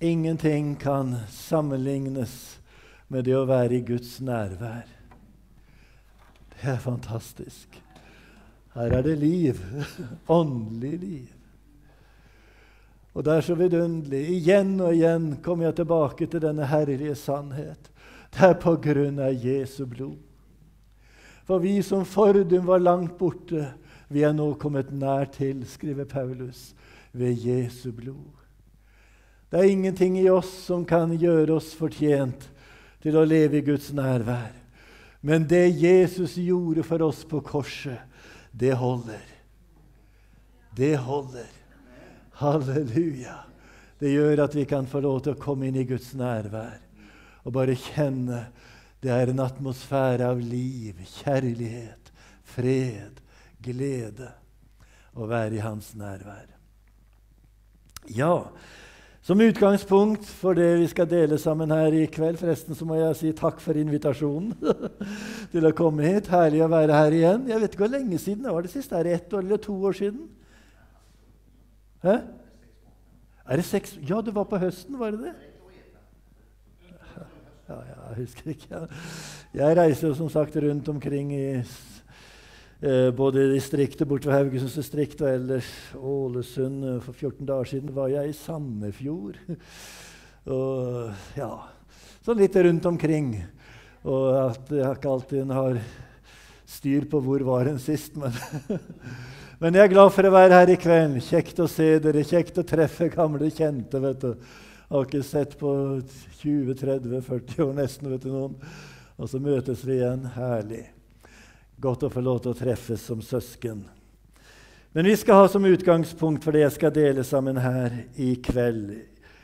ingenting kan sammenlignes med det å være i Guds nærvær. Det er fantastisk. Her er det liv. Åndelig liv. Og det er så vidunderlig. Igjen og igjen kommer jeg tilbake til denne herlige sannhet. Det er på grunn av Jesu blod. For vi som fordum var langt borte, vi er nå kommet nær til, skriver Paulus, ved Jesu blod. Det er ingenting i oss som kan gjøre oss fortjent til å leve i Guds nærvær. Men det Jesus gjorde for oss på korset, det holder. Det holder. Halleluja. Det gjør at vi kan få lov til å komme inn i Guds nærvær og bare kjenne det er en atmosfære av liv, kjærlighet, fred, glede å være i Hans nærvær. Ja, som utgangspunkt for det vi skal dele sammen her i kveld Forresten så må jeg si takk for invitasjonen til å komme hit. Herlig å være her igjen. Jeg vet ikke hvor lenge siden det var det sist. Er det ett år eller to år siden? Hæ? Er det seks Ja, det var på høsten, var det det? Ja, jeg husker ikke. Jeg reiser jo som sagt rundt omkring i eh, både distriktet ved Haugesunds distrikt og ellers Ålesund. For 14 dager siden var jeg i Sandefjord. og ja, sånn litt rundt omkring. Og at jeg ikke alltid har styr på hvor var en sist, men Men jeg er glad for å være her i kveld. Kjekt å se dere, kjekt å treffe gamle kjente. vet du. Jeg har ikke sett på 20-30-40 år nesten. vet du noen. Og så møtes vi igjen. Herlig. Godt å få lov til å treffes som søsken. Men vi skal ha som utgangspunkt for det jeg skal dele sammen her i kveld,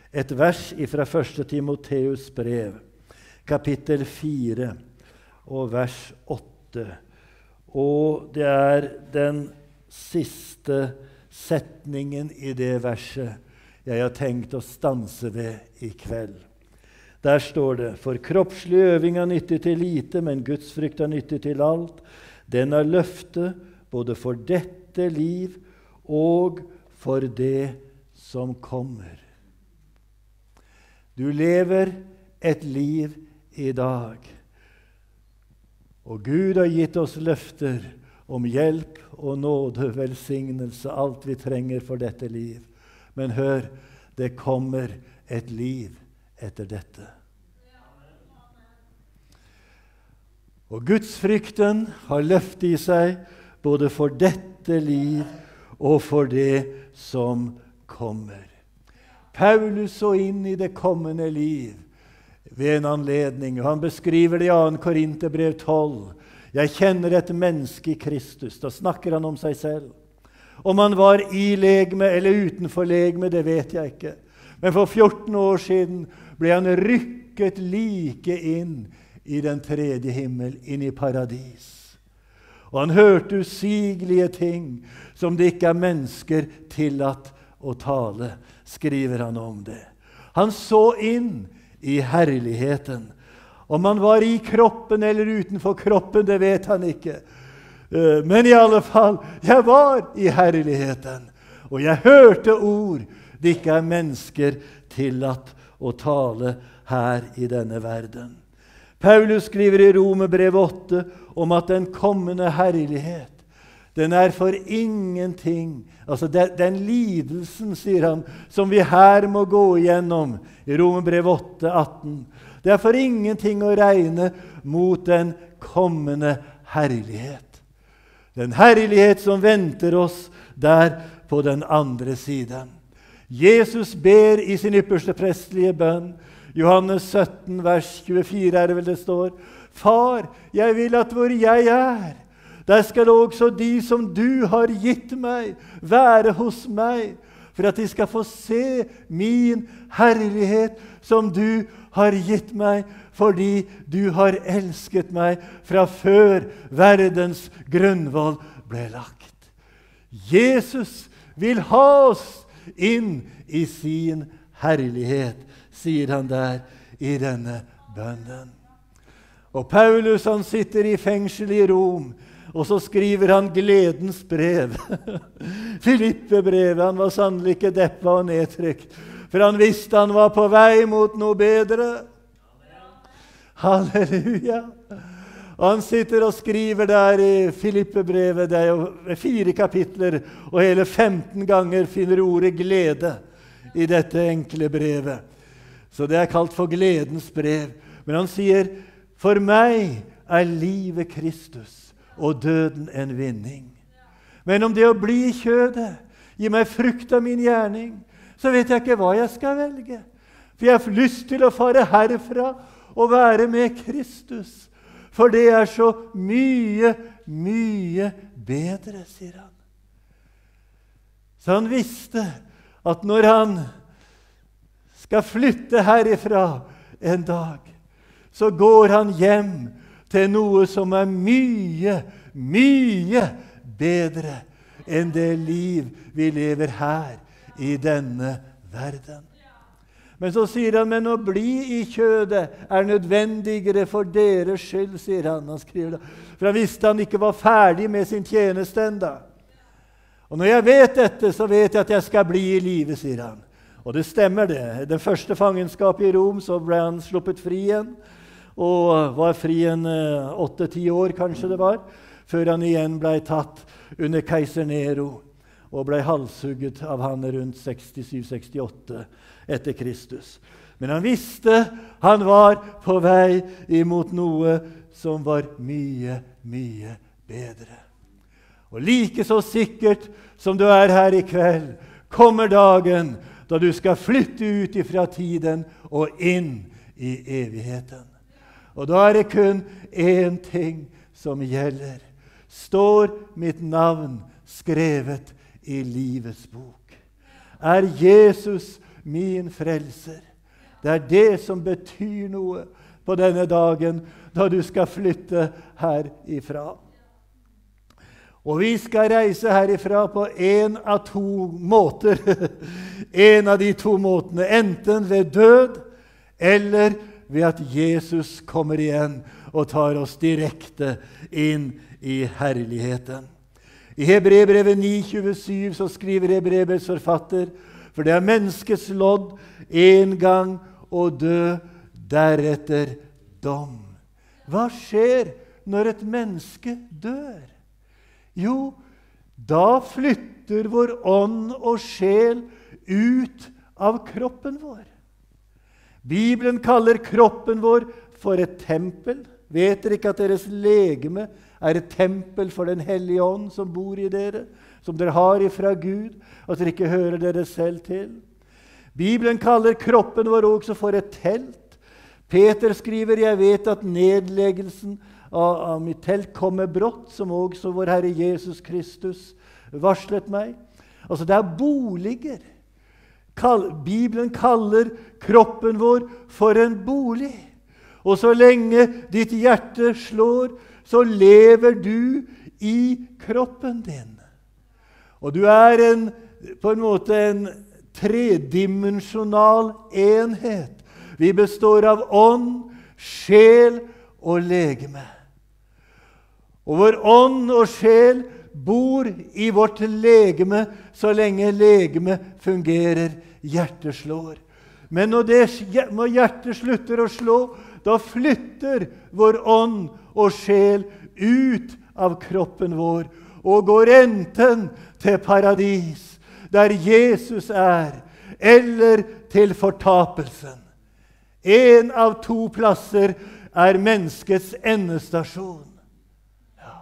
et vers fra 1. Timoteus brev, kapittel 4 og vers 8. Og det er den siste setningen i det verset jeg har tenkt å stanse ved i kveld. Der står det.: For kroppslig øving er nyttig til lite, men Guds frykt er nyttig til alt. Den er løftet både for dette liv og for det som kommer. Du lever et liv i dag. Og Gud har gitt oss løfter om hjelp og nåde, velsignelse, alt vi trenger for dette liv. Men hør, det kommer et liv etter dette. Og gudsfrykten har løft i seg både for dette liv og for det som kommer. Paulus så inn i det kommende liv ved en anledning. og Han beskriver det i 2. Korinterbrev 12 jeg kjenner et menneske i Kristus. Da snakker han om seg selv. Om han var i legeme eller utenfor legeme, det vet jeg ikke. Men for 14 år siden ble han rykket like inn i den tredje himmel, inn i paradis. Og han hørte usigelige ting som det ikke er mennesker tillatt å tale, skriver han om det. Han så inn i herligheten om han var i kroppen eller utenfor kroppen, det vet han ikke. Eh, men i alle fall, jeg var i herligheten, og jeg hørte ord det ikke er mennesker tillatt å tale her i denne verden. Paulus skriver i Romerbrevet 8 om at den kommende herlighet den er for ingenting Altså den, den, lidelsen, sier han, som vi her må gå igjennom i Romerbrevet 8, 18, det er for ingenting å regne mot den kommende herlighet. Den herlighet som venter oss der på den andre siden. Jesus ber i sin ypperste prestelige bønn, Johannes 17, vers 24 er det vel det står, Far, jeg vil at hvor jeg er, der skal også de som du har gitt meg, være hos meg, for at de skal få se min herlighet som du har gitt meg, fordi du har elsket meg fra før verdens grunnvoll ble lagt. Jesus vil ha oss inn i sin herlighet, sier han der i denne bønnen. Og Paulus han sitter i fengsel i Rom, og så skriver han gledens brev. Filippe-brevet. Han var sannelig ikke deppa og nedtrykt. For han visste han var på vei mot noe bedre. Halleluja. Og han sitter og skriver der i Filippe-brevet. Det er jo fire kapitler, og hele 15 ganger finner ordet 'glede' i dette enkle brevet. Så det er kalt for gledens brev. Men han sier, 'For meg er livet Kristus og døden en vinning.' Men om det å bli i kjødet gir meg frukt av min gjerning, så vet jeg ikke hva jeg skal velge. For jeg har lyst til å fare herfra og være med Kristus. For det er så mye, mye bedre, sier han. Så han visste at når han skal flytte herifra en dag, så går han hjem til noe som er mye, mye bedre enn det liv vi lever her i denne verden. Men så sier han men å bli i kjødet er nødvendigere for deres skyld. sier han. han skriver det. For han visste han ikke var ferdig med sin tjeneste enda. Og når jeg vet dette, så vet jeg at jeg skal bli i live, sier han. Og det stemmer, det. Det første fangenskapet i Rom så ble han sluppet fri igjen. Og var fri en eh, åtte-ti år, kanskje det var, før han igjen ble tatt under keiser Nero og ble halshugget av han rundt 67-68 etter Kristus. Men han visste han var på vei imot noe som var mye, mye bedre. Og like så sikkert som du er her i kveld, kommer dagen da du skal flytte ut ifra tiden og inn i evigheten. Og da er det kun én ting som gjelder. Står mitt navn skrevet i livets bok? Er Jesus min frelser. Det er det som betyr noe på denne dagen da du skal flytte herifra. Og vi skal reise herifra på én av to måter. en av de to måtene. Enten ved død eller ved at Jesus kommer igjen og tar oss direkte inn i herligheten. I Hebrebrevet 9,27 så skriver Hebrebrevets forfatter for det er menneskets lodd en gang å dø, deretter dom. Hva skjer når et menneske dør? Jo, da flytter vår ånd og sjel ut av kroppen vår. Bibelen kaller kroppen vår for et tempel. Vet dere ikke at deres legeme er et tempel for Den hellige ånd som bor i dere? som dere har ifra Gud, at dere ikke hører dere selv til. Bibelen kaller kroppen vår også for et telt. Peter skriver, 'Jeg vet at nedleggelsen av, av mitt telt kommer brått', som også vår Herre Jesus Kristus varslet meg. Altså, det er boliger. Bibelen kaller kroppen vår for en bolig. Og så lenge ditt hjerte slår, så lever du i kroppen din. Og du er en, på en måte en tredimensjonal enhet. Vi består av ånd, sjel og legeme. Og vår ånd og sjel bor i vårt legeme så lenge legemet fungerer, hjertet slår. Men når, det, når hjertet slutter å slå, da flytter vår ånd og sjel ut av kroppen vår og går enten til paradis, der Jesus er, eller til fortapelsen. En av to plasser er menneskets endestasjon. Ja.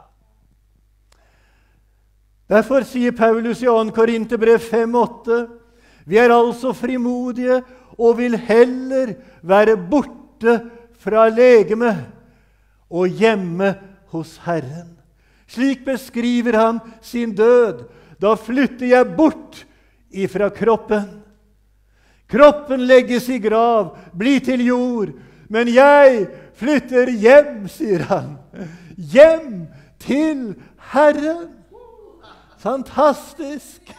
Derfor sier Paulus i 2. Korinterbrev 5,8.: Vi er altså frimodige og vil heller være borte fra legemet og hjemme hos Herren. Slik beskriver han sin død. Da flytter jeg bort ifra kroppen. Kroppen legges i grav, blir til jord. Men jeg flytter hjem, sier han. Hjem til Herren. Fantastisk!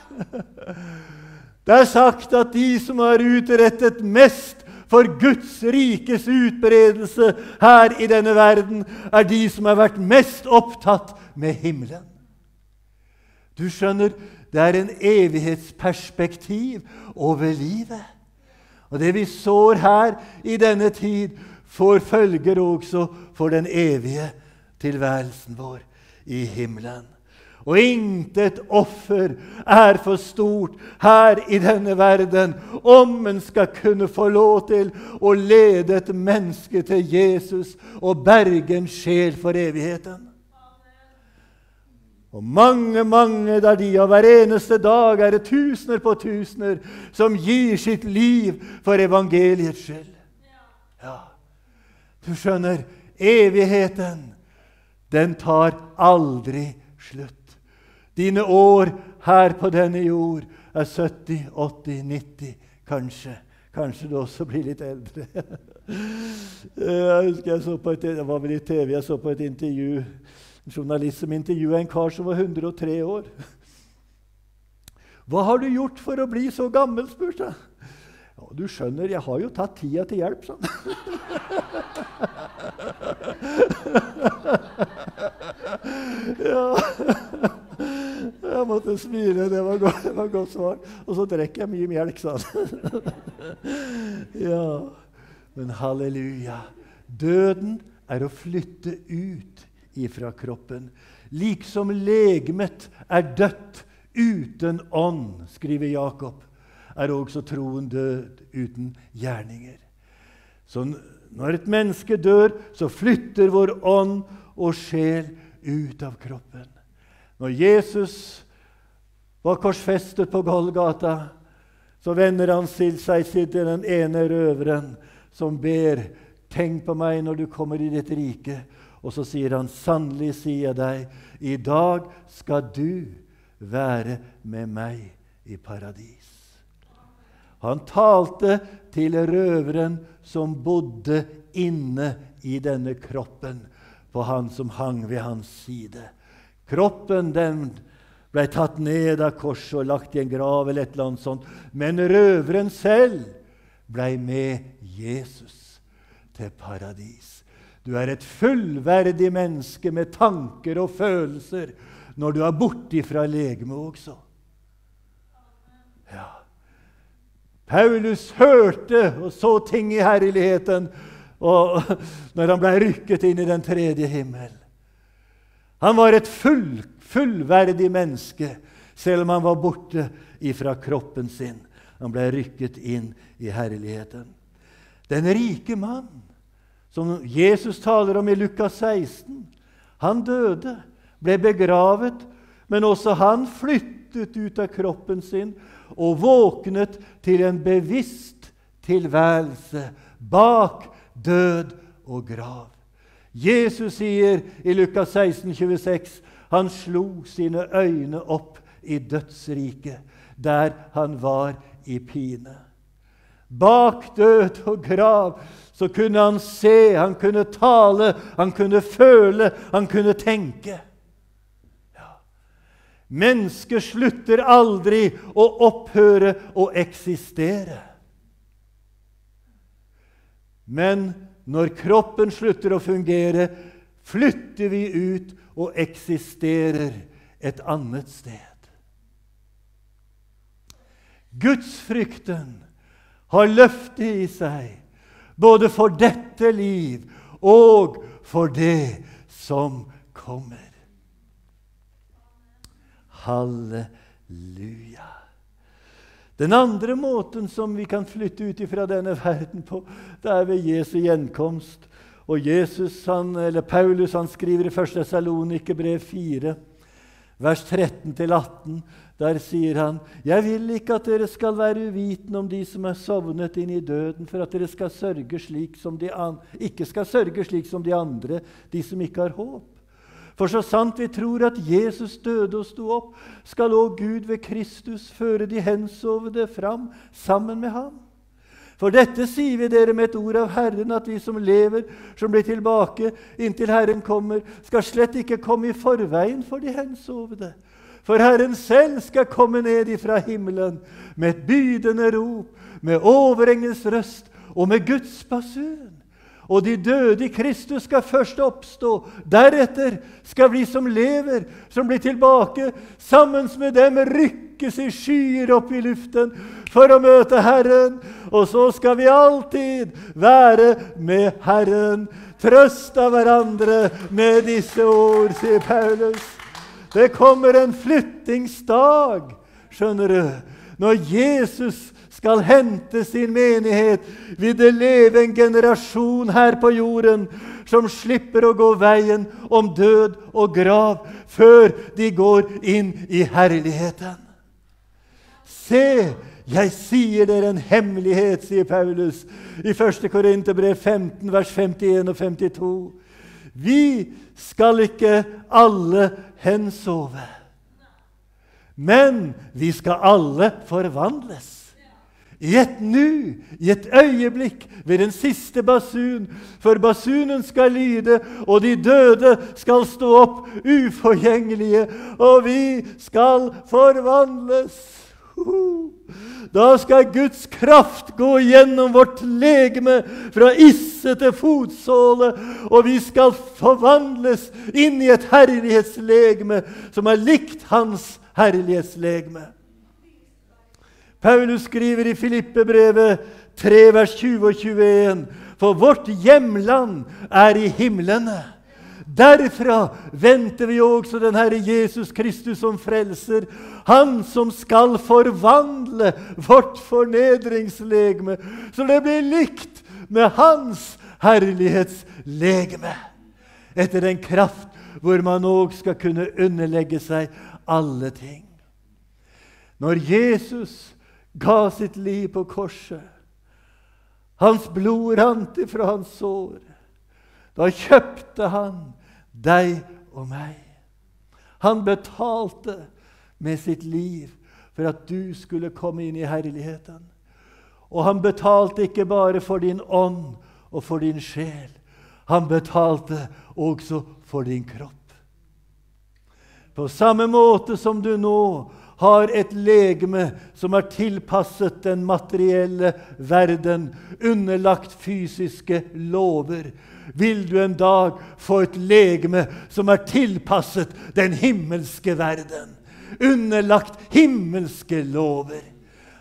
Det er sagt at de som har utrettet mest for Guds rikes utbredelse her i denne verden, er de som har vært mest opptatt med himmelen. Du skjønner, det er en evighetsperspektiv over livet. Og det vi sår her i denne tid, får følger også for den evige tilværelsen vår i himmelen. Og intet offer er for stort her i denne verden om en skal kunne få lov til å lede et menneske til Jesus og berge en sjel for evigheten. Og mange, mange der de av hver eneste dag er det tusener på tusener som gir sitt liv for evangeliets skyld. Ja, Du skjønner, evigheten, den tar aldri slutt. Dine år her på denne jord er 70, 80, 90, kanskje. Kanskje du også blir litt eldre. jeg husker jeg så på et, det var vel i TV jeg så på et intervju en journalist som intervjua en kar som var 103 år. 'Hva har du gjort for å bli så gammel?' spurte jeg. Ja, 'Du skjønner, jeg har jo tatt tida til hjelp', sa han. ja. Jeg måtte smile. Det var godt, godt svar. Og så drikker jeg mye melk, sa han. ja. Men halleluja. Døden er å flytte ut ifra kroppen. Liksom legemet er dødt uten ånd, skriver Jakob, er også troen død uten gjerninger. Så når et menneske dør, så flytter vår ånd og sjel ut av kroppen. Når Jesus var korsfestet på Golgata, så vender han seg til den ene røveren som ber, 'Tenk på meg når du kommer i ditt rike.' Og så sier han, 'Sannelig sier jeg deg, i dag skal du være med meg i paradis.' Han talte til røveren som bodde inne i denne kroppen, på han som hang ved hans side. Kroppen den ble tatt ned av korset og lagt i en grav, eller et eller annet sånt. Men røveren selv ble med Jesus til paradis. Du er et fullverdig menneske med tanker og følelser når du er borte fra legemet også. Ja. Paulus hørte og så ting i herligheten og når han ble rykket inn i den tredje himmel. Han var et full, fullverdig menneske, selv om han var borte ifra kroppen sin. Han ble rykket inn i herligheten. Den rike mann, som Jesus taler om i Lukas 16, han døde, ble begravet, men også han flyttet ut av kroppen sin og våknet til en bevisst tilværelse bak død og grav. Jesus sier i Lukas 16, 26, han slo sine øyne opp i dødsriket, der han var i pine. Bak død og grav så kunne han se, han kunne tale, han kunne føle, han kunne tenke. Ja. Mennesket slutter aldri å opphøre å eksistere. Men når kroppen slutter å fungere, flytter vi ut og eksisterer et annet sted. Gudsfrykten har løftet i seg både for dette liv og for det som kommer. Halleluja. Den andre måten som vi kan flytte ut fra denne verden på, det er ved Jesu gjenkomst. Og Jesus, han, Paulus han skriver i 1. Salonikerbrev 4, vers 13-18. Der sier han.: Jeg vil ikke at dere skal være uvitende om de som er sovnet inn i døden, for at dere skal sørge slik som de ikke skal sørge slik som de andre, de som ikke har håp. For så sant vi tror at Jesus døde og sto opp, skal òg Gud ved Kristus føre de hensovne fram sammen med ham. For dette sier vi dere med et ord av Herren, at vi som lever, som blir tilbake inntil Herren kommer, skal slett ikke komme i forveien for de hensovne. For Herren selv skal komme ned ifra himmelen med et bydende rop, med overengels røst og med Guds basun. Og de døde i Kristus skal først oppstå. Deretter skal vi som lever, som blir tilbake, sammen med dem rykkes i skyer opp i luften for å møte Herren. Og så skal vi alltid være med Herren. Trøst av hverandre med disse ord, sier Paulus. Det kommer en flyttingsdag, skjønner du, når Jesus skal hente sin menighet, vil det leve en generasjon her på jorden som slipper å gå veien om død og grav før de går inn i herligheten. Se, jeg sier dere en hemmelighet, sier Paulus i 1. Korinterbrev 15, vers 51 og 52. Vi skal ikke alle hensove, men vi skal alle forvandles. I et nu, i et øyeblikk, ved den siste basun. For basunen skal lyde, og de døde skal stå opp uforgjengelige, og vi skal forvandles. Da skal Guds kraft gå gjennom vårt legeme fra isse til fotsåle, og vi skal forvandles inn i et herlighetslegeme som er likt Hans herlighetslegeme. Paulus skriver i Filippebrevet 3, vers 20 og 21.: For vårt hjemland er i himlene. Derfra venter vi også den Herre Jesus Kristus som frelser, Han som skal forvandle vårt fornedringslegeme, så det blir likt med Hans herlighetslegeme. Etter en kraft hvor man òg skal kunne underlegge seg alle ting. Når Jesus ga sitt liv på korset. Hans blod rant ifra hans sår. Da kjøpte han deg og meg. Han betalte med sitt liv for at du skulle komme inn i herligheten. Og han betalte ikke bare for din ånd og for din sjel. Han betalte også for din kropp. På samme måte som du nå har et legeme som er tilpasset den materielle verden, underlagt fysiske lover, vil du en dag få et legeme som er tilpasset den himmelske verden, underlagt himmelske lover.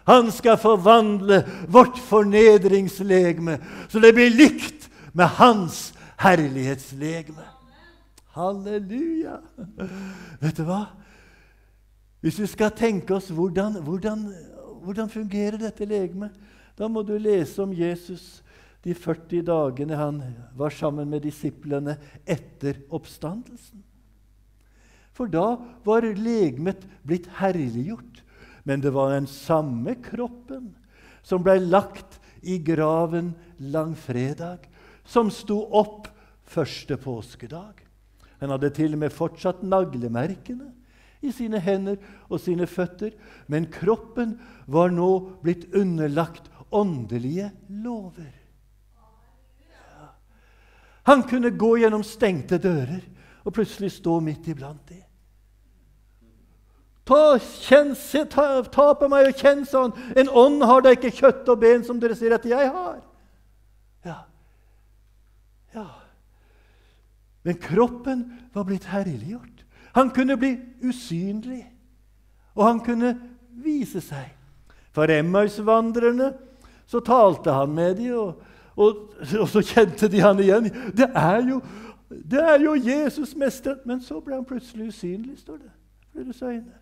Han skal forvandle vårt fornedringslegeme så det blir likt med hans herlighetslegeme. Halleluja! Vet du hva? Hvis vi skal tenke oss hvordan, hvordan, hvordan fungerer dette legemet, da må du lese om Jesus de 40 dagene han var sammen med disiplene etter oppstandelsen. For da var legemet blitt herliggjort. Men det var den samme kroppen som ble lagt i graven langfredag, som sto opp første påskedag. Han hadde til og med fortsatt naglemerkene i sine hender og sine føtter, men kroppen var nå blitt underlagt åndelige lover. Ja. Han kunne gå gjennom stengte dører og plutselig stå midt iblant dem. Ta, kjenn, se, ta, ta, på meg og kjenn, han. En ånd har da ikke kjøtt og ben, som dere sier at jeg har. Ja. ja. Men kroppen var blitt herliggjort. Han kunne bli usynlig, og han kunne vise seg. For Emmaus-vandrerne så talte han med dem, og, og, og, så kjente de han igjen. Det er jo, det er jo Jesus, mesteren! Men så ble han plutselig usynlig, står det. Deres øyne.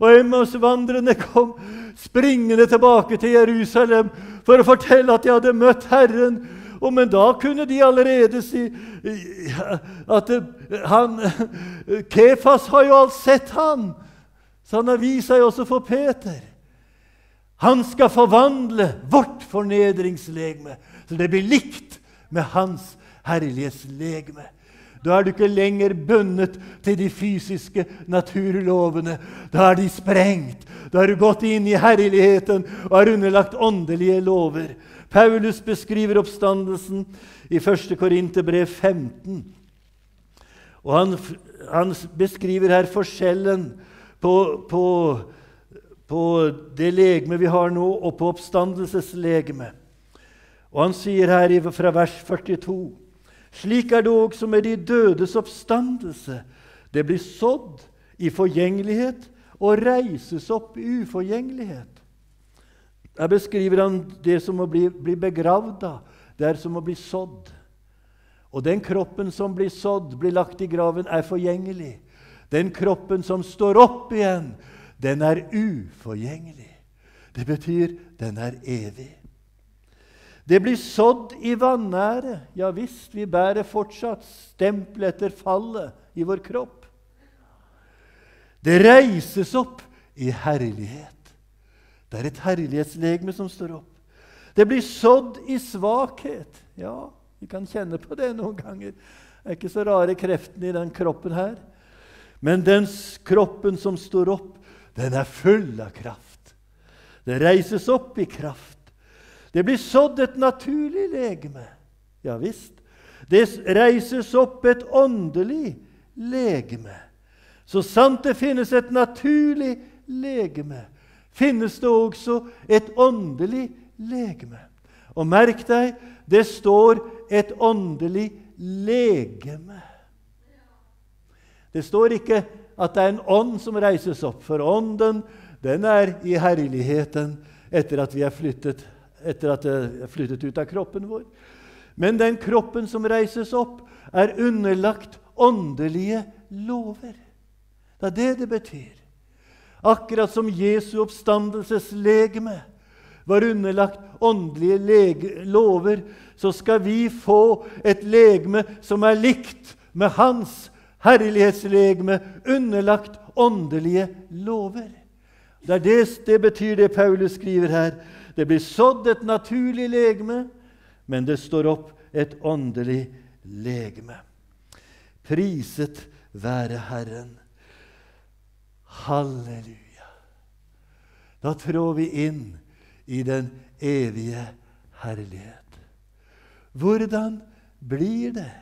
Og Emmaus-vandrerne kom springende tilbake til Jerusalem for å fortelle at de hadde møtt Herren og, men da kunne de allerede si at han, Kefas har jo alt sett han, så han har vist seg også for Peter. Han skal forvandle vårt fornedringslegeme, så det blir likt med hans herlighetslegeme. Da er du ikke lenger bundet til de fysiske naturlovene. Da er de sprengt. Da har du gått inn i herligheten og er underlagt åndelige lover. Paulus beskriver oppstandelsen i 1. Korinterbrev 15. Og han, han, beskriver her forskjellen på, på, på det legeme vi har nå, og på oppstandelseslegeme. Og han sier her fra vers 42.: Slik er det også med de dødes oppstandelse. Det blir sådd i forgjengelighet, og reises opp i uforgjengelighet. Der beskriver han det som å bli, bli begravd. da. Det er som å bli sådd. Og den kroppen som blir sådd, blir lagt i graven, er forgjengelig. Den kroppen som står opp igjen, den er uforgjengelig. Det betyr den er evig. Det blir sådd i vanære. Ja visst, vi bærer fortsatt stempel etter fallet i vår kropp. Det reises opp i herlighet. Det er et herlighetslegeme som står opp. Det blir sådd i svakhet. Ja, vi kan kjenne på det noen ganger. Det er ikke så rare kreftene i den kroppen her. Men den kroppen som står opp, den er full av kraft. Det reises opp i kraft. Det blir sådd et naturlig legeme. Ja visst. Det reises opp et åndelig legeme. Så sant det finnes et naturlig legeme, finnes det også et åndelig legeme. Og merk deg, det står et åndelig legeme. Det står ikke at det er en ånd som reises opp, for ånden den er i herligheten etter at vi er flyttet, er flyttet ut av kroppen vår. Men den kroppen som reises opp, er underlagt åndelige lover. Det er det det betyr. Akkurat som Jesu oppstandelseslegeme var underlagt åndelige lover, så skal vi få et legeme som er likt med hans herlighetslegeme, underlagt åndelige lover. Det, det, det betyr det Paulus skriver her. Det blir sådd et naturlig legeme, men det står opp et åndelig legeme. Priset være Herren. Halleluja. Da trår vi inn i den evige herlighet. Hvordan blir det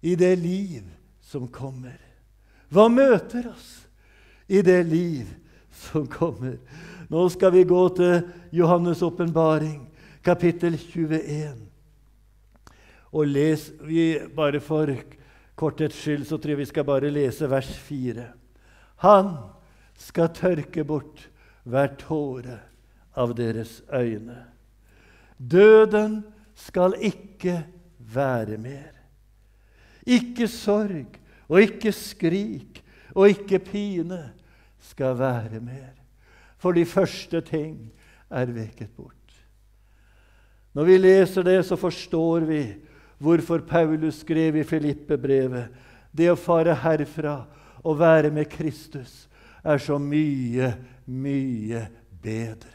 i det liv som kommer? Hva møter oss i det liv som kommer? Nå skal vi gå til Johannes' åpenbaring, kapittel 21. Og les vi bare for korthets skyld så tror jeg vi skal bare lese vers 4. Han skal tørke bort hver tåre av deres øyne. Døden skal ikke være mer. Ikke sorg og ikke skrik og ikke pine skal være mer. For de første ting er veket bort. Når vi leser det, så forstår vi hvorfor Paulus skrev i Filippe-brevet det å fare herfra og være med Kristus er så mye, mye bedre.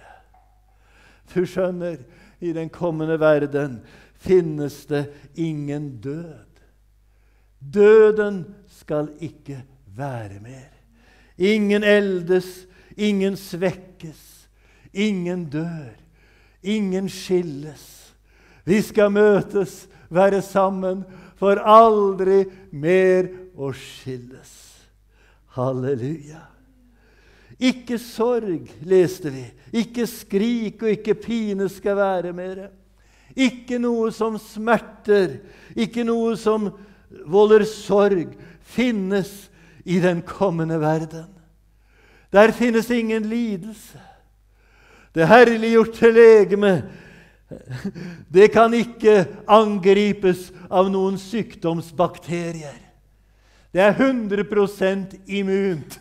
Du skjønner, i den kommende verden finnes det ingen død. Døden skal ikke være mer. Ingen eldes, ingen svekkes, ingen dør, ingen skilles. Vi skal møtes være sammen, for aldri mer å skilles. Halleluja. Ikke sorg, leste vi. Ikke skrik og ikke pine skal være mer. Ikke noe som smerter, ikke noe som volder sorg, finnes i den kommende verden. Der finnes ingen lidelse. Det herliggjorte legeme det kan ikke angripes av noen sykdomsbakterier. Det er 100% immunt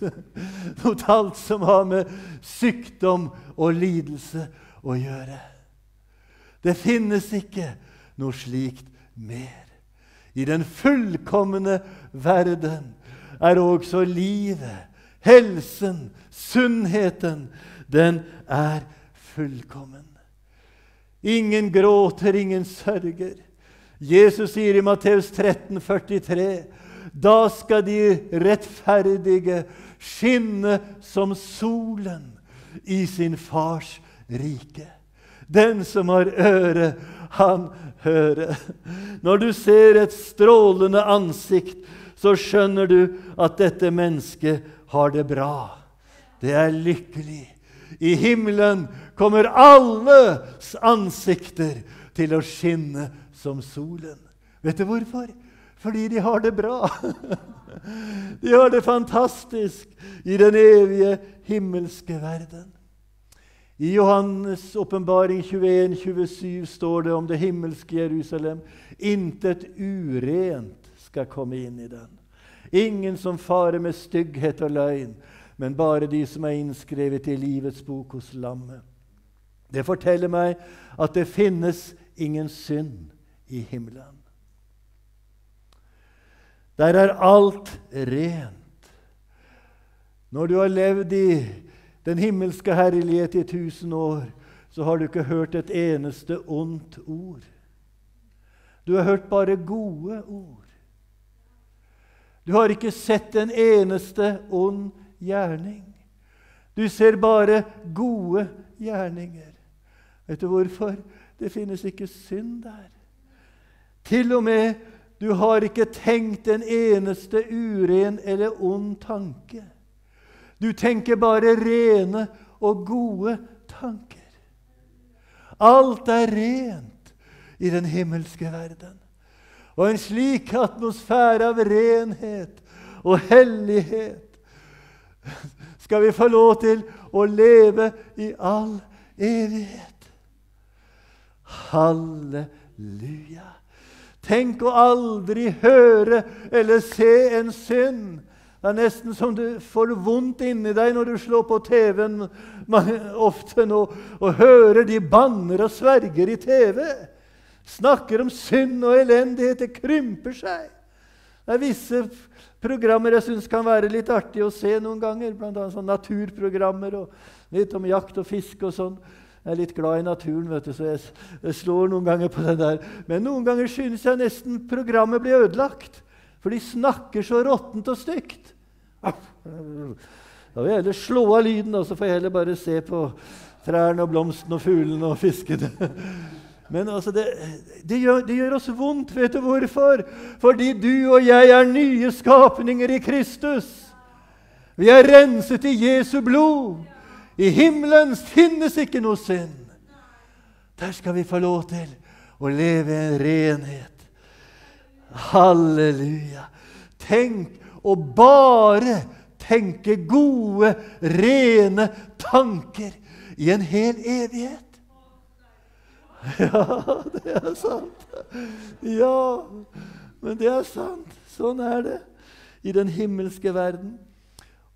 mot alt som har med sykdom og lidelse å gjøre. Det finnes ikke noe slikt mer. I den fullkomne verden er også livet, helsen, sunnheten Den er fullkommen. Ingen gråter, ingen sørger. Jesus sier i Matteus 13, 43, da skal de rettferdige skinne som solen i sin fars rike. Den som har øre, han hører. Når du ser et strålende ansikt, så skjønner du at dette mennesket har det bra. Det er lykkelig. I himmelen kommer alles ansikter til å skinne som solen. Vet du hvorfor? fordi de har det bra. De har det fantastisk i den evige himmelske verden. I Johannes' åpenbaring 21, 27 står det om det himmelske Jerusalem. Intet urent skal komme inn i den. Ingen som farer med stygghet og løgn, men bare de som er innskrevet i livets bok hos Lammet. Det forteller meg at det finnes ingen synd i himmelen. Der er alt rent. Når du har levd i den himmelske herlighet i tusen år, så har du ikke hørt et eneste ondt ord. Du har hørt bare gode ord. Du har ikke sett en eneste ond gjerning. Du ser bare gode gjerninger. Vet du hvorfor? Det finnes ikke synd der. Til og med du har ikke tenkt en eneste uren eller ond tanke. Du tenker bare rene og gode tanker. Alt er rent i den himmelske verden. Og en slik atmosfære av renhet og hellighet skal vi få lov til å leve i all evighet. Halleluja. Tenk å aldri høre eller se en synd. Det er nesten som du får vondt inni deg når du slår på TV-en ofte nå og hører de banner og sverger i TV. Snakker om synd og elendighet. Det krymper seg. Det er visse programmer jeg syns kan være litt artige å se noen ganger. Bl.a. sånn naturprogrammer og litt om jakt og fiske og sånn. Jeg er litt glad i naturen, vet du, så jeg, jeg slår noen ganger på den der. Men noen ganger synes jeg nesten programmet blir ødelagt. For de snakker så råttent og stygt. Da vil jeg heller slå av lyden, og så får jeg heller bare se på trærne og blomstene og fuglene og fiskene. Men altså, det, det, gjør, det, gjør, oss vondt. Vet du hvorfor? Fordi du og jeg er nye skapninger i Kristus. Vi er renset i Jesu blod. I himmelen finnes ikke noe synd. Der skal vi få lov til å leve i en renhet. Halleluja. Tenk å bare tenke gode, rene tanker i en hel evighet. Ja, det er sant. Ja, men det er sant. Sånn er det i den himmelske verden.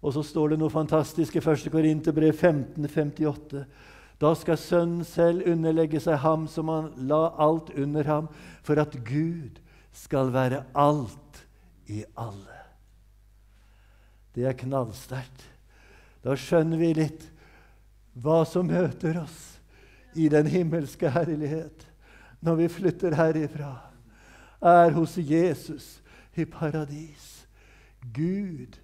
Og så står det noe fantastisk i 1. Korinterbrev 15,58. Da skal Sønnen selv underlegge seg ham som han la alt under ham, for at Gud skal være alt i alle. Det er knallsterkt. Da skjønner vi litt hva som møter oss i den himmelske herlighet når vi flytter herifra. Er hos Jesus i paradis. Gud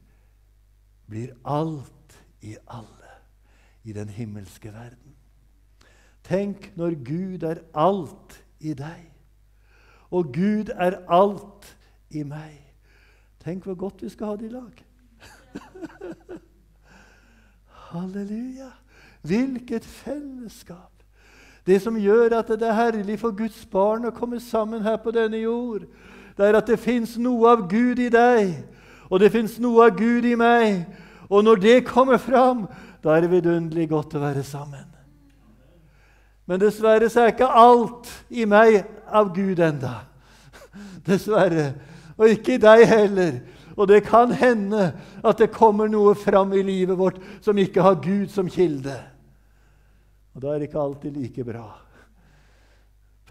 blir alt i alle i den himmelske verden. Tenk når Gud er alt i deg, og Gud er alt i meg. Tenk hvor godt vi skal ha det i lag. Halleluja! Hvilket fellesskap! Det som gjør at det er herlig for Guds barn å komme sammen her på denne jord, det er at det fins noe av Gud i deg, og det fins noe av Gud i meg. Og når det kommer fram, da er det vidunderlig godt å være sammen. Men dessverre så er ikke alt i meg av Gud enda. Dessverre. Og ikke i deg heller. Og det kan hende at det kommer noe fram i livet vårt som ikke har Gud som kilde. Og da er det ikke alltid like bra.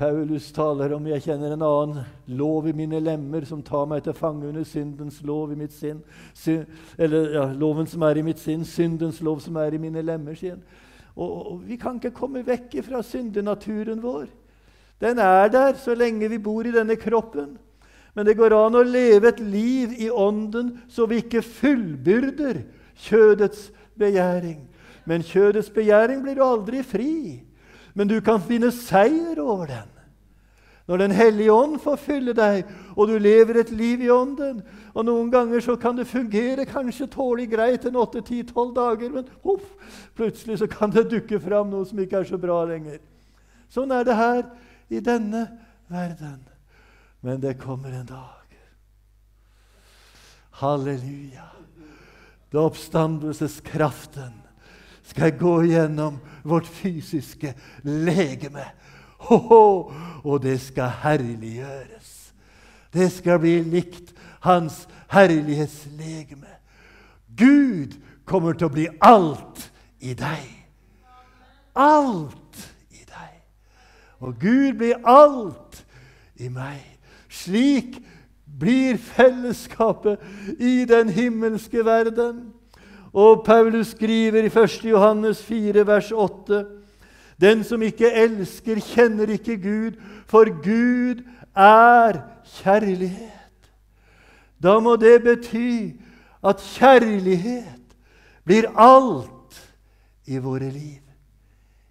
Paulus taler om jeg kjenner en annen lov i mine lemmer som tar meg til fange under syndens lov i mitt sinn. Sy eller ja, loven som er i mitt sinn, syndens lov som er i mine lemmer, sier han. Og, og, Vi kan ikke komme vekk fra syndenaturen vår. Den er der så lenge vi bor i denne kroppen. Men det går an å leve et liv i ånden så vi ikke fullbyrder kjødets begjæring. Men kjødets begjæring blir du aldri fri. Men du kan finne seier over den. Når Den hellige ånd får fylle deg, og du lever et liv i ånden og Noen ganger så kan det fungere kanskje tålelig greit en 8-10-12 dager, men huff, plutselig så kan det dukke fram noe som ikke er så bra lenger. Sånn er det her i denne verden. Men det kommer en dag Halleluja. Da oppstandelseskraften skal gå gjennom vårt fysiske legeme. Ho, ho, og det skal herliggjøres. Det skal bli likt hans herlighetslegeme. Gud kommer til å bli alt i deg. Alt i deg. Og Gud blir alt i meg. Slik blir fellesskapet i den himmelske verden. Og Paulus skriver i 1. Johannes 4, vers 8.: Den som ikke elsker, kjenner ikke Gud, for Gud er kjærlighet. Da må det bety at kjærlighet blir alt i våre liv,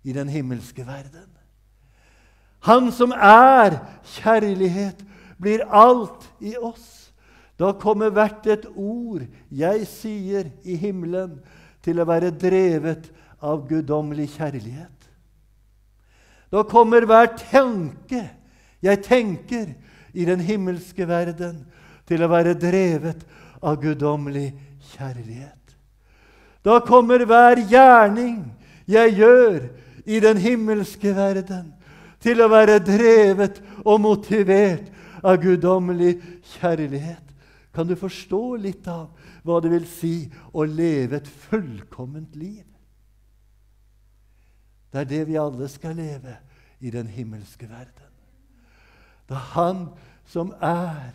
i den himmelske verden. Han som er kjærlighet, blir alt i oss. Da kommer hvert et ord jeg sier i himmelen, til å være drevet av guddommelig kjærlighet. Da kommer hver tanke jeg tenker i den himmelske verden, til å være drevet av guddommelig kjærlighet. Da kommer hver gjerning jeg gjør i den himmelske verden, til å være drevet og motivert av guddommelig kjærlighet. Kan du forstå litt av hva det vil si å leve et fullkomment liv? Det er det vi alle skal leve i den himmelske verden. Da Han som er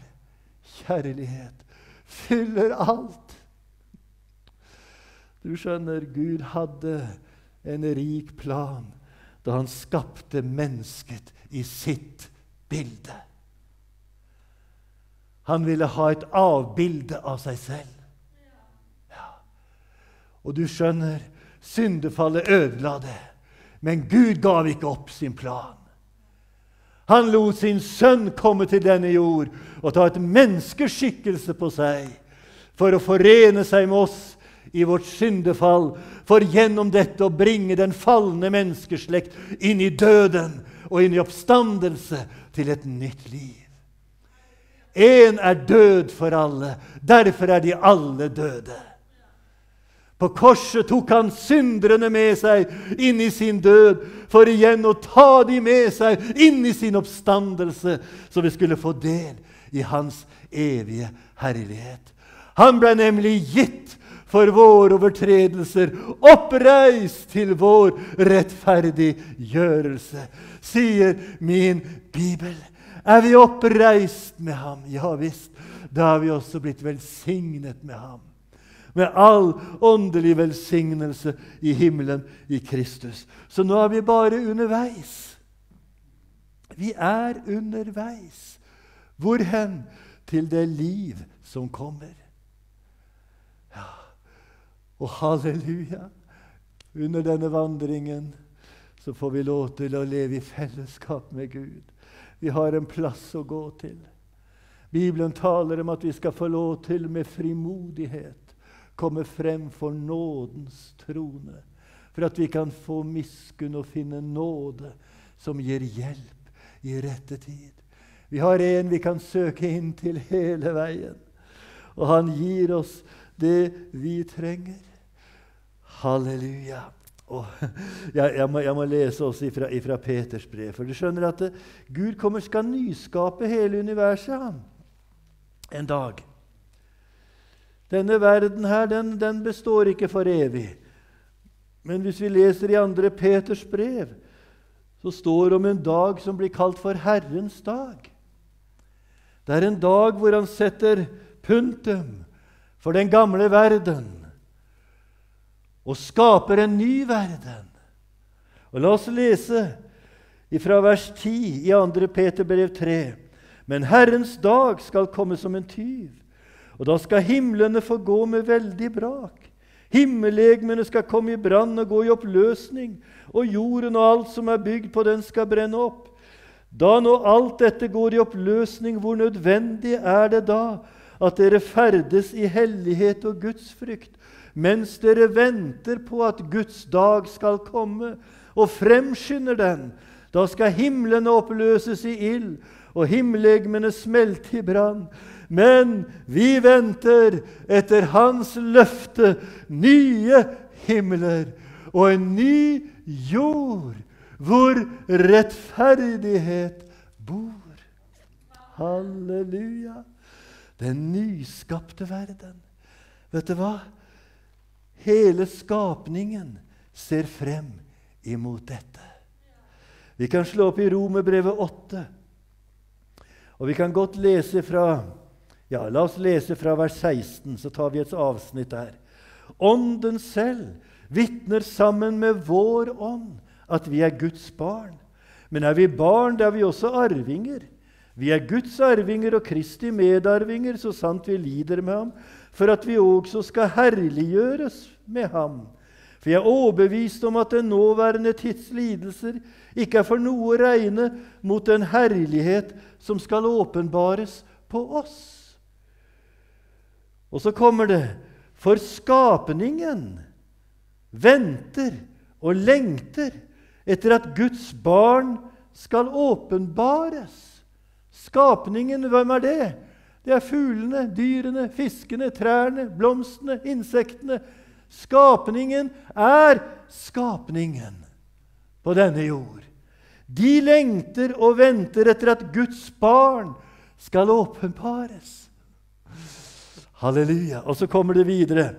kjærlighet, fyller alt. Du skjønner, Gud hadde en rik plan da han skapte mennesket i sitt bilde. Han ville ha et avbilde av seg selv. Ja. Og du skjønner, syndefallet ødela det. Men Gud gav ikke opp sin plan. Han lot sin sønn komme til denne jord og ta et menneskeskikkelse på seg for å forene seg med oss i vårt syndefall, for gjennom dette å bringe den falne menneskeslekt inn i døden og inn i oppstandelse til et nytt liv. Én er død for alle, derfor er de alle døde. På korset tok han synderne med seg inn i sin død, for igjen å ta de med seg inn i sin oppstandelse, så vi skulle få del i hans evige herlighet. Han ble nemlig gitt for våre overtredelser, oppreist til vår rettferdiggjørelse, sier min bibel. Er vi oppreist med ham? Ja visst. Da har vi også blitt velsignet med ham med all åndelig velsignelse i himmelen i Kristus. Så nå er vi bare underveis. Vi er underveis. Hvor hen? Til det liv som kommer. Ja, og halleluja! Under denne vandringen så får vi lov til å leve i fellesskap med Gud. Vi har en plass å gå til. Bibelen taler om at vi skal få lov til med frimodighet komme frem for nådens trone, for at vi kan få miskunn og finne nåde som gir hjelp i rette tid. Vi har en vi kan søke inn til hele veien, og han gir oss det vi trenger. Halleluja. Og jeg, jeg, må, jeg, må, lese også ifra, ifra Peters brev. For du skjønner at det, Gud kommer skal nyskape hele universet han, en dag. Denne verden her, den, den består ikke for evig. Men hvis vi leser i 2. Peters brev, så står det om en dag som blir kalt for Herrens dag. Det er en dag hvor han setter punktum for den gamle verden og skaper en ny verden. Og La oss lese fra vers 10 i 2. Peter brev 3. Men Herrens dag skal komme som en tyv. Og da skal himlene få gå med veldig brak. Himmellegemene skal komme i brann og gå i oppløsning, og jorden og alt som er bygd på den, skal brenne opp. Da nå alt dette går i oppløsning, hvor nødvendig er det da at dere ferdes i hellighet og gudsfrykt, mens dere venter på at Guds dag skal komme, og fremskynder den? Da skal himlene oppløses i ild, og himmellegemene smelte i brann. Men vi venter etter Hans løfte nye himler og en ny jord hvor rettferdighet bor. Halleluja. Den nyskapte verden. Vet du hva? Hele skapningen ser frem imot dette. Vi kan slå opp i Romerbrevet 8. Og vi kan godt lese fra ja, La oss lese fra vers 16, så tar vi et avsnitt der. Ånden selv vitner sammen med vår ånd at vi er Guds barn. Men er vi barn, da er vi også arvinger. Vi er Guds arvinger og Kristi medarvinger, så sant vi lider med ham, for at vi også skal herliggjøres med ham. For jeg er overbevist om at den nåværende tids lidelser ikke er for noe å regne mot den herlighet som skal åpenbares på oss. Og så kommer det For skapningen venter og lengter etter at Guds barn skal åpenbares. Skapningen, hvem er det? Det er fuglene, dyrene, fiskene, trærne, blomstene, insektene. Skapningen er skapningen på denne jord. De lengter og venter etter at Guds barn skal åpenbares. Halleluja. Og så kommer det videre.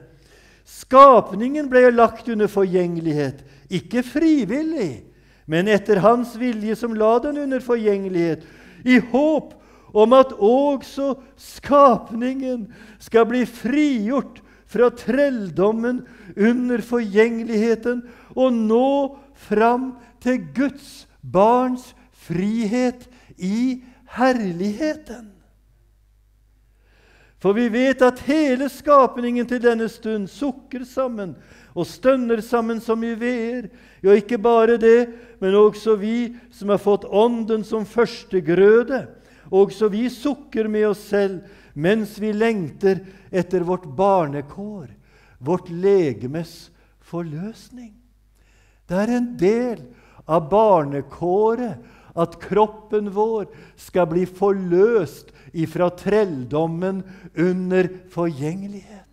Skapningen ble lagt under forgjengelighet, ikke frivillig, men etter Hans vilje, som la den under forgjengelighet, i håp om at også skapningen skal bli frigjort fra trelldommen under forgjengeligheten og nå fram til Guds barns frihet i herligheten. For vi vet at hele skapningen til denne stund sukker sammen og stønner sammen som i veer. Ja, ikke bare det, men også vi som har fått Ånden som førstegrøde. Også vi sukker med oss selv mens vi lengter etter vårt barnekår, vårt legemes forløsning. Det er en del av barnekåret at kroppen vår skal bli forløst ifra trelldommen under forgjengelighet.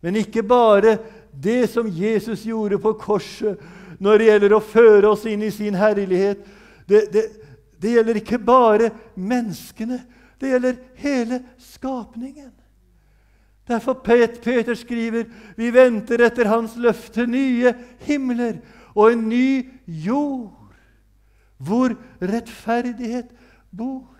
Men ikke bare det som Jesus gjorde på korset når det gjelder å føre oss inn i sin herlighet. Det, det, det gjelder ikke bare menneskene, det gjelder hele skapningen. Derfor Peter skriver vi venter etter hans løfte nye himler og en ny jord, hvor rettferdighet bor.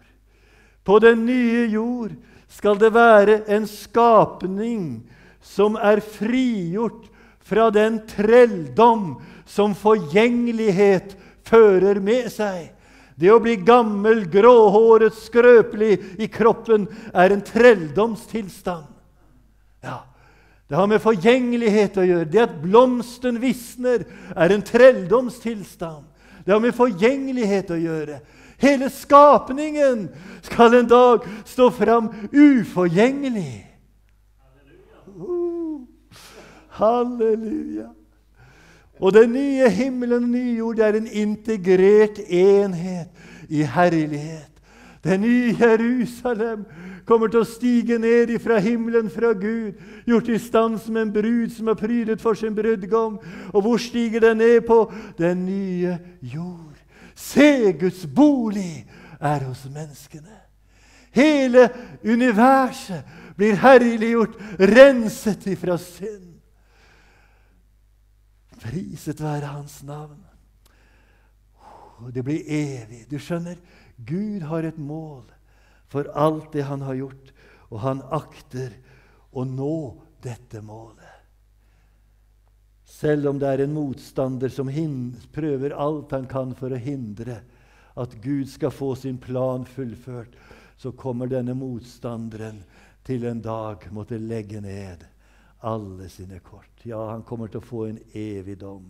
På den nye jord skal det være en skapning som er frigjort fra den trelldom som forgjengelighet fører med seg. Det å bli gammel, gråhåret, skrøpelig i kroppen er en trelldomstilstand. Ja, Det har med forgjengelighet å gjøre. Det at blomsten visner, er en trelldomstilstand. Det har med forgjengelighet å gjøre. Hele skapningen skal en dag stå fram uforgjengelig. Uh, halleluja. Og den nye himmelen og nye jord er en integrert enhet i herlighet. Det nye Jerusalem kommer til å stige ned fra himmelen fra Gud, gjort i stand som en brud som er prydet for sin brudgom. Og hvor stiger den ned på? Den nye jord. Se, Guds bolig er hos menneskene. Hele universet blir herliggjort, renset ifra synd. Priset være Hans navn. Det blir evig. Du skjønner, Gud har et mål for alt det han har gjort, og han akter å nå dette målet. Selv om det er en motstander som prøver alt han kan for å hindre at Gud skal få sin plan fullført, så kommer denne motstanderen til en dag måtte legge ned alle sine kort. Ja, han kommer til å få en evig dom.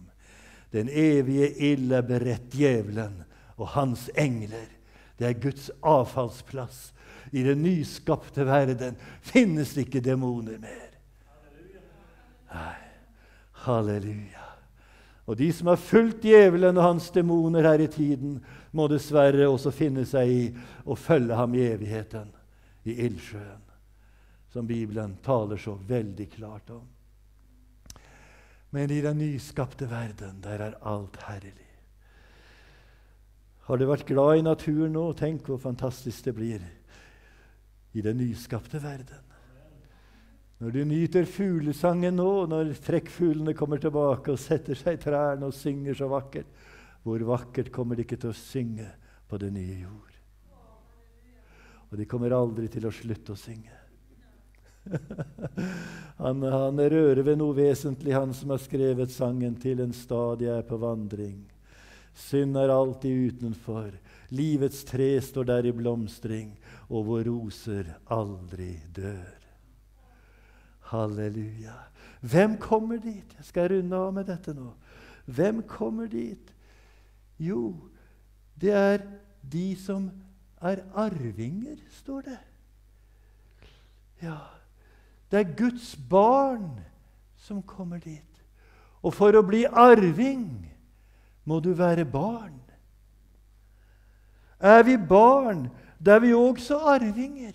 Den evige ille beredt djevelen og hans engler. Det er Guds avfallsplass. I den nyskapte verden finnes det ikke demoner mer. Nei. Halleluja. Og de som har fulgt djevelen og hans demoner her i tiden, må dessverre også finne seg i å følge ham i evigheten. i ildsjøen, som Bibelen taler så veldig klart om. Men i den nyskapte verden, der er alt herlig. Har du vært glad i naturen nå? Tenk hvor fantastisk det blir i den nyskapte verden. Når du nyter fuglesangen nå, når trekkfuglene kommer tilbake og setter seg i trærne og synger så vakkert, hvor vakkert kommer de ikke til å synge på det nye jord? Og de kommer aldri til å slutte å synge. han, han rører ved noe vesentlig, han som har skrevet sangen 'Til en stad jeg er på vandring'. Synd er alltid utenfor. Livets tre står der i blomstring, og hvor roser aldri dør. Halleluja. Hvem kommer dit? Jeg skal runde av med dette nå. Hvem kommer dit? Jo, det er de som er arvinger, står det. Ja, det er Guds barn som kommer dit. Og for å bli arving må du være barn. Er vi barn, da er vi også arvinger.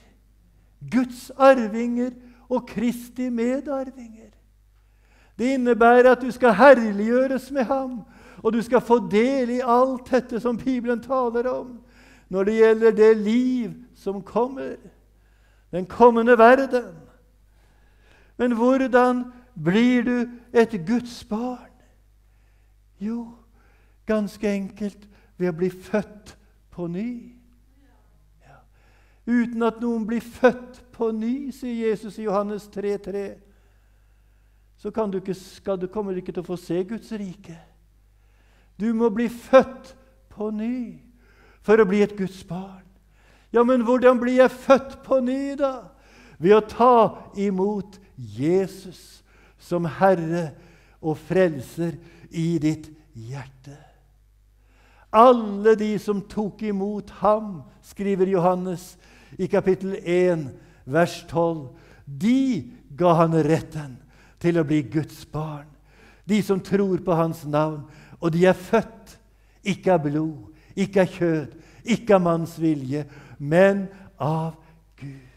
Guds arvinger og Kristi medarvinger. Det innebærer at du skal herliggjøres med ham, og du skal få del i alt dette som Bibelen taler om når det gjelder det liv som kommer, den kommende verden. Men hvordan blir du et Guds barn? Jo, Ganske enkelt ved å bli født på ny. Ja. Uten at noen blir født på ny, sier Jesus i Johannes 3,3, så du ikke, du, kommer du ikke til å få se Guds rike. Du må bli født på ny for å bli et Guds barn. Ja, men hvordan blir jeg født på ny, da? Ved å ta imot Jesus som Herre og Frelser i ditt hjerte. Alle de som tok imot ham, skriver Johannes i kapittel 1, vers 12, de ga han retten til å bli Guds barn. De som tror på hans navn. Og de er født, ikke av blod, ikke av kjød, ikke av manns vilje, men av Gud.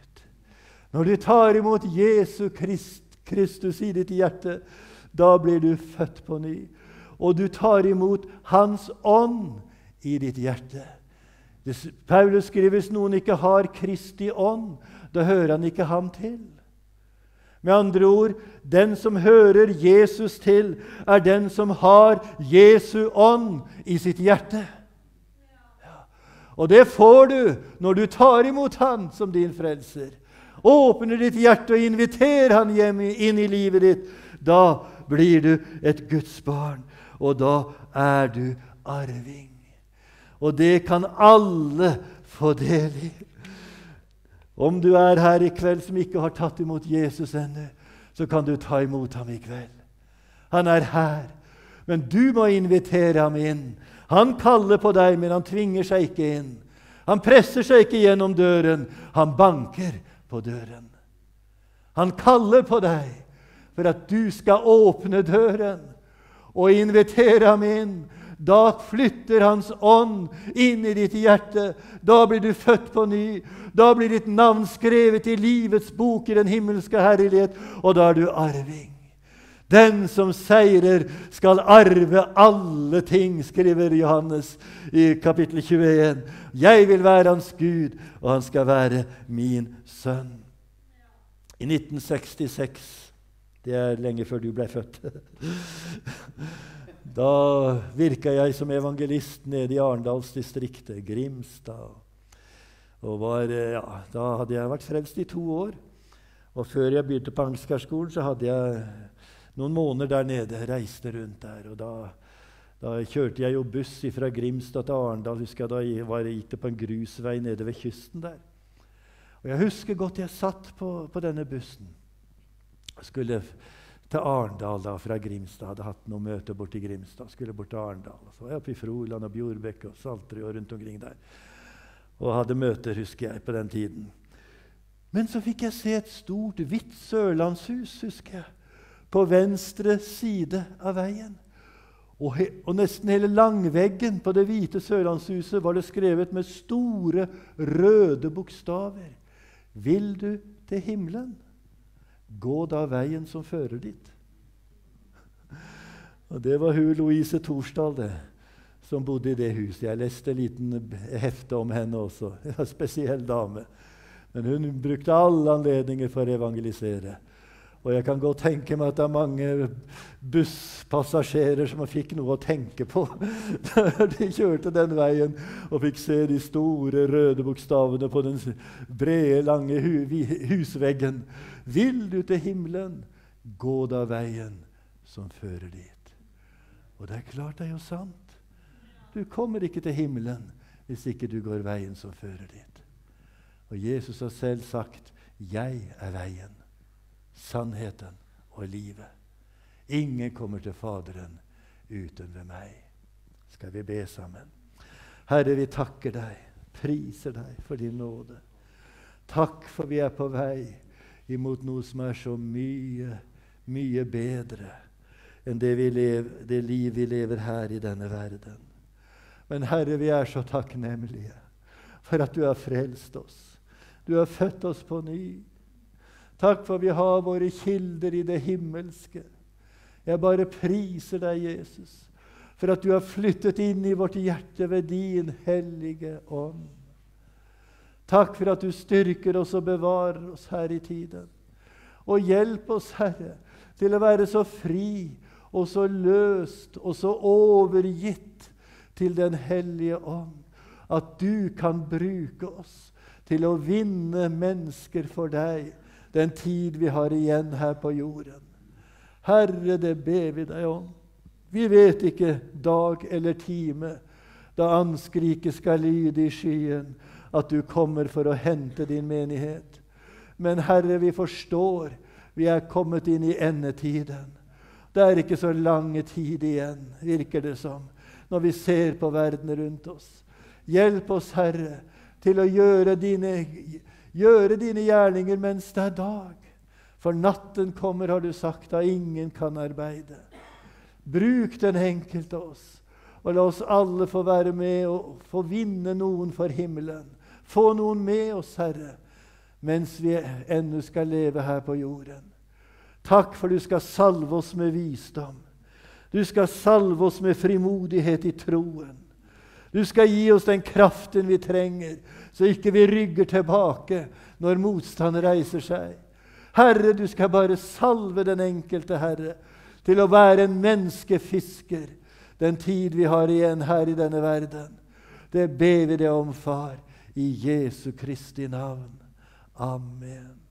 Når du tar imot Jesu Krist, Kristus i ditt hjerte, da blir du født på ny og du tar imot Hans ånd i ditt hjerte. Paulus skriver hvis noen ikke har Kristi ånd, da hører han ikke ham til. Med andre ord den som hører Jesus til, er den som har Jesu ånd i sitt hjerte. Ja. Og det får du når du tar imot Han som din frelser. Åpner ditt hjerte og inviterer Han hjem inn i livet ditt. Da blir du et Guds barn og da er du arving. Og det kan alle få del i. Om du er her i kveld som ikke har tatt imot Jesus ennå, så kan du ta imot ham i kveld. Han er her, men du må invitere ham inn. Han kaller på deg, men han tvinger seg ikke inn. Han presser seg ikke gjennom døren, han banker på døren. Han kaller på deg for at du skal åpne døren og invitere ham inn. Da flytter Hans ånd inn i ditt hjerte. Da blir du født på ny. Da blir ditt navn skrevet i livets bok i den himmelske herlighet, og da er du arving. Den som seirer, skal arve alle ting, skriver Johannes i kapittel 21. Jeg vil være hans Gud, og han skal være min sønn. I 1966 det er lenge før du ble født. Da virka jeg som evangelist nede i Arendalsdistriktet, Grimstad. Og var, ja, da hadde jeg vært frelst i to år. Og før jeg begynte på Ansgarskolen, så hadde jeg noen måneder der nede. Reiste rundt der. Og da, da kjørte jeg jo buss fra Grimstad til Arendal. Husker jeg Da var, gikk det på en grusvei nede ved kysten der. Og Jeg husker godt jeg satt på, på denne bussen skulle til Arendal da, fra Grimstad. Hadde hatt noen møter borti Grimstad. Skulle bort til Arendal. Så var jeg oppe i Froland og Bjorbekk og Salterøy og rundt omkring der. Og hadde møter, husker jeg, på den tiden. Men så fikk jeg se et stort, hvitt sørlandshus, husker jeg, på venstre side av veien. Og, he, og, nesten hele langveggen på det hvite sørlandshuset var det skrevet med store, røde bokstaver. Vil du til himmelen, gå da veien som fører dit. Og Det var hun Louise Torsdal det, som bodde i det huset. Jeg leste en liten hefte om henne også. En spesiell dame. Men hun brukte alle anledninger for å evangelisere. Og jeg kan godt tenke meg at det er mange busspassasjerer som fikk noe å tenke på da de kjørte den veien og fikk se de store, røde bokstavene på den brede, lange husveggen. Vil du til himmelen, gå da veien som fører dit. Og det er klart det er jo sant. Du kommer ikke til himmelen hvis ikke du går veien som fører dit. Og Jesus har selv sagt, 'Jeg er veien' sannheten og livet. Ingen kommer til Faderen uten ved meg. Skal vi be sammen? Herre, vi takker deg, priser deg for din nåde. Takk for vi er på vei imot noe som er så mye, mye bedre enn det, lever, det liv vi lever her i denne verden. Men Herre, vi er så takknemlige for at du har frelst oss. Du har født oss på ny. Takk for vi har våre kilder i det himmelske. Jeg bare priser deg, Jesus, for at du har flyttet inn i vårt hjerte ved din hellige ånd. Takk for at du styrker oss og bevarer oss her i tiden. Og hjelp oss, Herre, til å være så fri og så løst og så overgitt til Den hellige ånd at du kan bruke oss til å vinne mennesker for deg den tid vi har igjen her på jorden. Herre, det ber vi deg om. Vi vet ikke dag eller time da anskriket skal lyde i skyen, at du kommer for å hente din menighet. Men Herre, vi forstår vi er kommet inn i endetiden. Det er ikke så lange tid igjen, virker det som, når vi ser på verden rundt oss. Hjelp oss, Herre, til å gjøre dine gjøre dine gjerninger mens det er dag. For natten kommer, har du sagt, da ingen kan arbeide. Bruk den enkelte oss, og la oss alle få være med og få vinne noen for himmelen. Få noen med oss, Herre, mens vi ennå skal leve her på jorden. Takk for du skal salve oss med visdom. Du skal salve oss med frimodighet i troen. Du skal gi oss den kraften vi trenger så ikke vi rygger tilbake når motstand reiser seg. Herre, du skal bare salve den enkelte, Herre, til å være en menneskefisker den tid vi har igjen her i denne verden. Det ber vi deg om, Far, i Jesu Kristi navn. Amen.